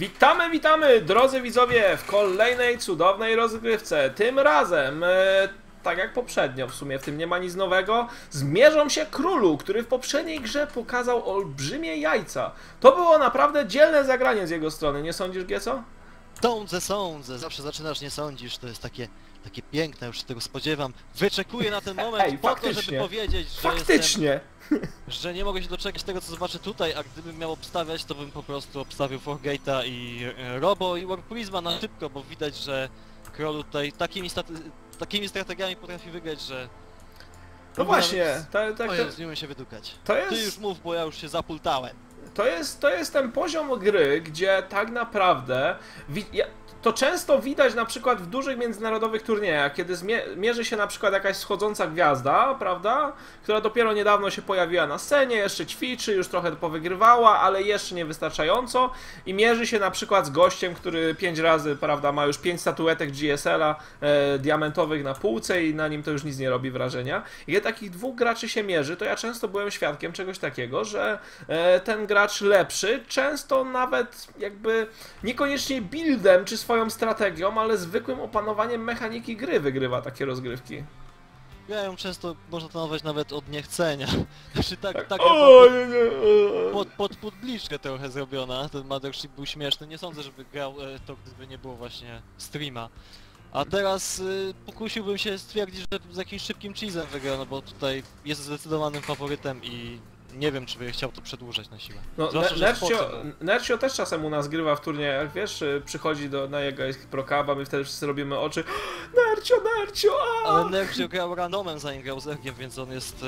Witamy, witamy, drodzy widzowie, w kolejnej cudownej rozgrywce. Tym razem, e, tak jak poprzednio, w sumie w tym nie ma nic nowego, zmierzą się królu, który w poprzedniej grze pokazał olbrzymie jajca. To było naprawdę dzielne zagranie z jego strony, nie sądzisz, Gieco? Sądzę, sądzę. Zawsze zaczynasz, nie sądzisz. To jest takie, takie piękne, już się tego spodziewam. Wyczekuję na ten moment Ej, po to, faktycznie. żeby powiedzieć, że Faktycznie! Jestem, że nie mogę się doczekać tego, co zobaczę tutaj, a gdybym miał obstawiać, to bym po prostu obstawił Forgate'a i e, Robo i War Prisma na szybko, bo widać, że Król tutaj takimi, staty- takimi strategiami potrafi wygrać, że... No właśnie, tak, tak, O to, nie umiem się wydukać. to Ty jest... już mów, bo ja już się zapultałem. To jest, to jest ten poziom gry, gdzie tak naprawdę wi- ja, to często widać na przykład w dużych międzynarodowych turniejach, kiedy mierzy się na przykład jakaś schodząca gwiazda, prawda? Która dopiero niedawno się pojawiła na scenie, jeszcze ćwiczy, już trochę powygrywała, ale jeszcze nie wystarczająco i mierzy się na przykład z gościem, który pięć razy, prawda, ma już pięć statuetek GSL-a e, diamentowych na półce i na nim to już nic nie robi wrażenia. I kiedy takich dwóch graczy się mierzy, to ja często byłem świadkiem czegoś takiego, że e, ten gracz lepszy często nawet jakby niekoniecznie buildem czy swoją strategią, ale zwykłym opanowaniem mechaniki gry wygrywa takie rozgrywki. Grają często, można to nazwać nawet od niechcenia. Znaczy tak, tak, O, nie, nie, pod, pod publiczkę trochę zrobiona, ten Mothership był śmieszny, nie sądzę, żeby grał e, to, gdyby nie było właśnie streama. A teraz y, pokusiłbym się stwierdzić, że z jakimś szybkim cheesem wygra, no bo tutaj jest zdecydowanym faworytem i nie wiem, czy by chciał to przedłużać na siłę. No, Zwłaszcza, Nercio, spoczem. Nercio też czasem u nas grywa w turniejach, wiesz, y, przychodzi do, na jego prokaba, my wtedy wszyscy robimy oczy Nercio, Nercio, a! Ale Nercio grał randomem zanim grał więc on jest...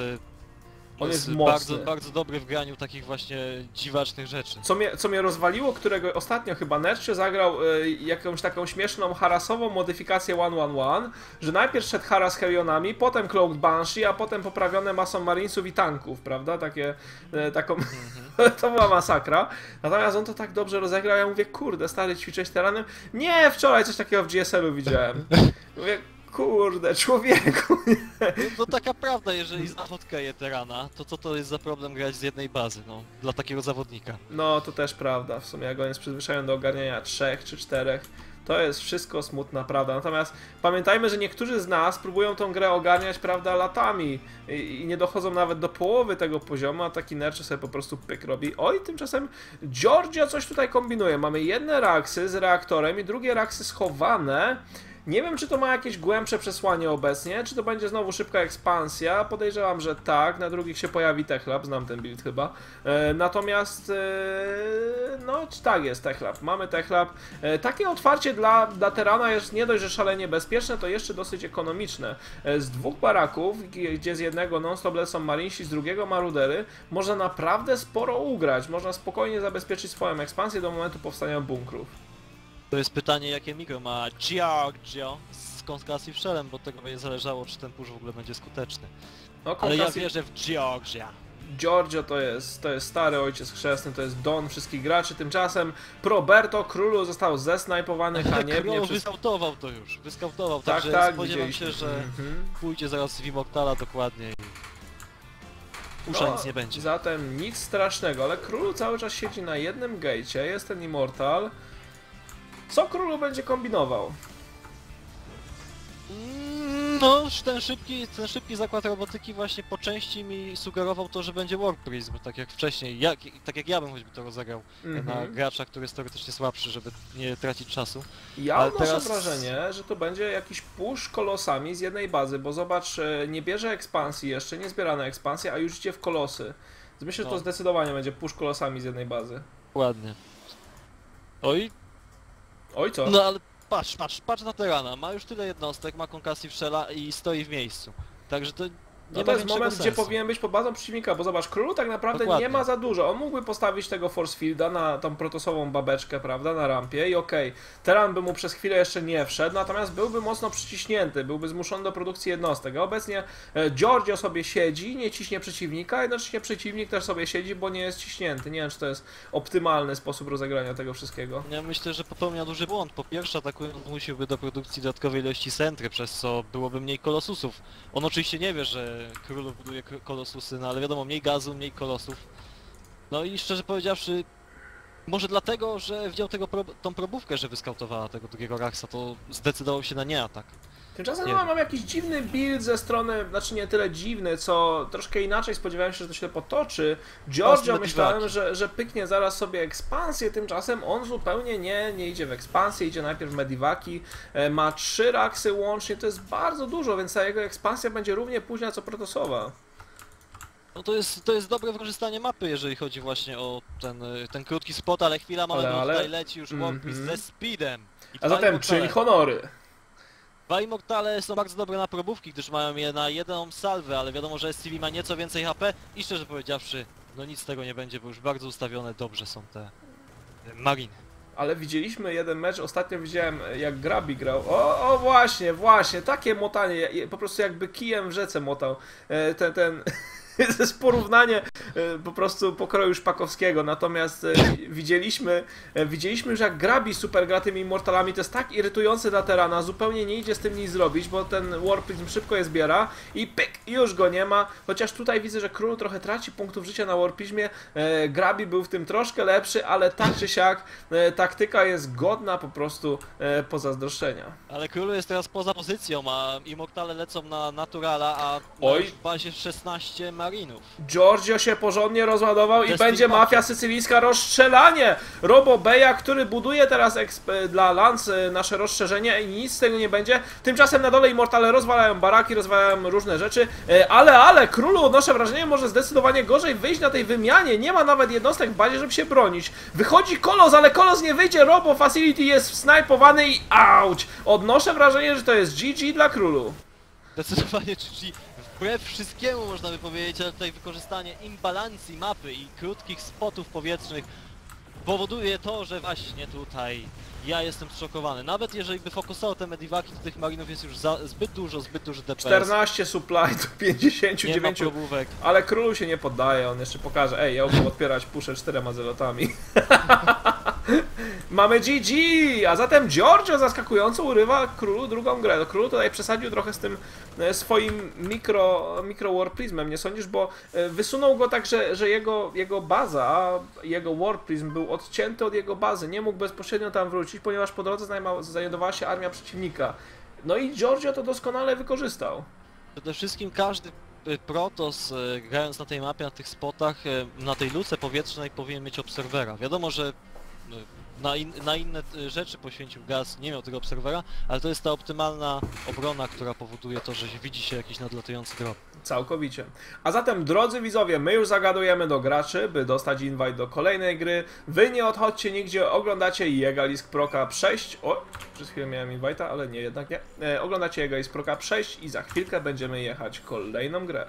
On jest bardzo, mocny. bardzo dobry w graniu takich właśnie dziwacznych rzeczy. Co mnie, co mnie rozwaliło, którego ostatnio chyba Nercio zagrał y, jakąś taką śmieszną, harasową modyfikację 1-1-1, że najpierw szedł haras Herionami, potem Cloaked Banshee, a potem poprawione masą Marinesów i tanków, prawda? Takie, y, taką... to była masakra. Natomiast on to tak dobrze rozegrał, ja mówię, kurde, stary, ćwiczyłeś teranem? Nie, wczoraj coś takiego w GSL-u widziałem. Mówię, kurde, człowieku. No, to taka prawda, jeżeli zapotkaje terana, to co to jest za problem grać z jednej bazy, no, dla takiego zawodnika. No, to też prawda. W sumie jak on jest przyzwyczajony do ogarniania trzech czy czterech, to jest wszystko smutna prawda. Natomiast pamiętajmy, że niektórzy z nas próbują tą grę ogarniać, prawda, latami i, i nie dochodzą nawet do połowy tego poziomu, a taki nerczy sobie po prostu pyk robi. Oj, tymczasem Giorgio coś tutaj kombinuje. Mamy jedne reaksy z reaktorem i drugie reaksy schowane. Nie wiem, czy to ma jakieś głębsze przesłanie obecnie, czy to będzie znowu szybka ekspansja. Podejrzewam, że tak. Na drugich się pojawi Techlab, znam ten build chyba. E, natomiast, e, no tak jest, Techlab. Mamy Techlab. E, takie otwarcie dla, dla Terana jest nie dość, że szalenie bezpieczne, to jeszcze dosyć ekonomiczne. E, z dwóch baraków, gdzie z jednego non-stop lecą Marinsi, z drugiego Marudery, można naprawdę sporo ugrać. Można spokojnie zabezpieczyć swoją ekspansję do momentu powstania bunkrów. To jest pytanie, jakie mikro ma Giorgio z Konskasi Szelem, bo tego będzie zależało, czy ten push w ogóle będzie skuteczny. No, Ale ja wierzę w Giorgia. Giorgio to jest, to jest stary ojciec chrzestny, to jest don wszystkich graczy. Tymczasem Proberto Królu został zesnajpowany haniebnie Król przez... wyskautował to już, wyskautował, Tak, także tak, spodziewam się, że Mhm. pójdzie zaraz w Immortala dokładnie i... Pusza No, nic nie będzie. Zatem nic strasznego, ale Królu cały czas siedzi na jednym gejcie, jest ten Immortal. Co Królu będzie kombinował? Mm, No, ten szybki, ten szybki zakład robotyki właśnie po części mi sugerował to, że będzie Warp Prism, tak jak wcześniej, jak, tak jak ja bym choćby to rozegrał na Mhm. gracza, który jest teoretycznie słabszy, żeby nie tracić czasu. Ja Ale odnoszę teraz- wrażenie, że to będzie jakiś push kolosami z jednej bazy, bo zobacz, e, nie bierze ekspansji jeszcze, nie zbierane ekspansje, a już idzie w kolosy. Myślę, że to No. zdecydowanie będzie push kolosami z jednej bazy. Ładnie. Oj, Oj co? no ale patrz, patrz, patrz na Terana, ma już tyle jednostek, ma konkasji w Shella i stoi w miejscu. Także to No ma to jest moment, gdzie sensu. powinien być pod bazą przeciwnika, bo zobacz, królu tak naprawdę Dokładnie. nie ma za dużo. On mógłby postawić tego force fielda na tą protosową babeczkę, prawda, na rampie i okej, Teran by mu przez chwilę jeszcze nie wszedł, natomiast byłby mocno przyciśnięty, byłby zmuszony do produkcji jednostek. A obecnie e, Giorgio sobie siedzi, nie ciśnie przeciwnika, a jednocześnie przeciwnik też sobie siedzi, bo nie jest ciśnięty. Nie wiem, czy to jest optymalny sposób rozegrania tego wszystkiego. Ja myślę, że popełnia duży błąd. Po pierwsze atakując musiłby do produkcji dodatkowej ilości centry, przez co byłoby mniej kolosusów. On oczywiście nie wie, że król buduje kolosusy, no ale wiadomo, mniej gazu, mniej kolosów. No i szczerze powiedziawszy, Może dlatego, że wziął tego tą probówkę, że wyskautowała tego drugiego Raxa, to zdecydował się na nieatak. Tymczasem Nie no, mam jakiś dziwny build ze strony, znaczy nie tyle dziwny, co troszkę inaczej spodziewałem się, że to się potoczy. Giorgio myślałem, że, że pyknie zaraz sobie ekspansję, tymczasem on zupełnie nie, nie idzie w ekspansję, idzie najpierw w Medivaki, e, ma trzy raksy łącznie, to jest bardzo dużo, więc ta jego ekspansja będzie równie późna co protosowa. No to jest, to jest dobre wykorzystanie mapy, jeżeli chodzi właśnie o ten, ten krótki spot, ale chwila, mamy, Ale- bo ale- tutaj leci już Warpis Mhm. ze speedem. I A zatem, czyli honory. Dwa Immortale są bardzo dobre na probówki, gdyż mają je na jedną salwę, ale wiadomo, że SCV ma nieco więcej HP i szczerze powiedziawszy, no nic z tego nie będzie, bo już bardzo ustawione dobrze są te y, mariny. Ale widzieliśmy jeden mecz, ostatnio widziałem jak Grabi grał. O, o właśnie, właśnie, takie motanie, po prostu jakby kijem w rzece motał. E, Ten, ten, to jest porównanie e, po prostu pokroju Szpakowskiego, natomiast e, widzieliśmy, e, widzieliśmy już jak Grabi super gra tymi Immortalami, to jest tak irytujące dla Terana, zupełnie nie idzie z tym nic zrobić, bo ten Warprism szybko je zbiera i pyk, już go nie ma, chociaż tutaj widzę, że Król trochę traci punktów życia na Warprismie, e, Grabi był w tym troszkę lepszy, ale tak czy siak taktyka jest godna po prostu pozazdroszczenia. Ale Królu jest teraz poza pozycją, a Immortale lecą na Naturala, a Oj. Bazie 16 marinów. Giorgio się porządnie rozładował i będzie mafia sycylijska rozstrzelanie Robo Beja, który buduje teraz dla Lance nasze rozszerzenie i nic z tego nie będzie. Tymczasem na dole Immortale rozwalają baraki, rozwalają różne rzeczy, E, ale, ale, królu odnoszę wrażenie, może zdecydowanie gorzej wyjść na tej wymianie. Nie ma nawet jednostek w bazie, żeby się bronić. Wychodzi Kolos, ale Kolos nie wyjdzie, Robo Facility jest snajpowany i auć. Odnoszę wrażenie, że to jest GG dla królu. Zdecydowanie, czyli wbrew wszystkiemu można by powiedzieć, ale tutaj wykorzystanie imbalancji mapy i krótkich spotów powietrznych powoduje to, że właśnie tutaj ja jestem zszokowany. Nawet jeżeli by fokusował te mediwaki, to tych marinów jest już za, zbyt dużo, zbyt duży DPS. 14 supply do Nie ma 59 probówek. Ale królu się nie poddaje, on jeszcze pokaże, ej, ja umiem odpierać puszę czterema zelotami. Mamy GG! A zatem Giorgio zaskakująco urywa królu drugą grę. No, Król tutaj przesadził trochę z tym e, swoim mikro, mikro warprismem, nie sądzisz? Bo e, wysunął go tak, że, że jego, jego baza, jego warprism był odcięty od jego bazy. Nie mógł bezpośrednio tam wrócić, ponieważ po drodze znajdowała się armia przeciwnika. No i Giorgio to doskonale wykorzystał. Przede wszystkim każdy y, Protoss y, grając na tej mapie, na tych spotach, y, na tej luce powietrznej powinien mieć obserwera. Wiadomo, że na, in, na inne y, rzeczy poświęcił gaz, nie miał tego obserwera, ale to jest ta optymalna obrona, która powoduje to, że widzi się jakiś nadlatujący drop. Całkowicie. A zatem, drodzy widzowie, my już zagadujemy do graczy, by dostać invite do kolejnej gry. Wy nie odchodźcie nigdzie, oglądacie Jegalisk Proka 6. O, przez chwilę miałem invite'a, ale nie, jednak nie. E, oglądacie Jegalisk Proka 6 i za chwilkę będziemy jechać kolejną grę.